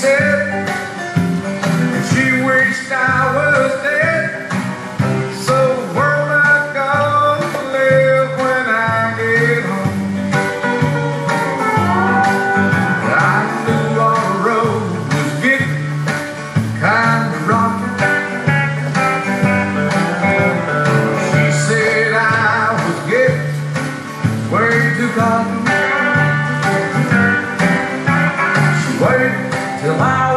said And she wished I was dead. So where am I gonna live when I get home? I knew our road was getting kind of rocky. She said I was getting way too cocky. Waited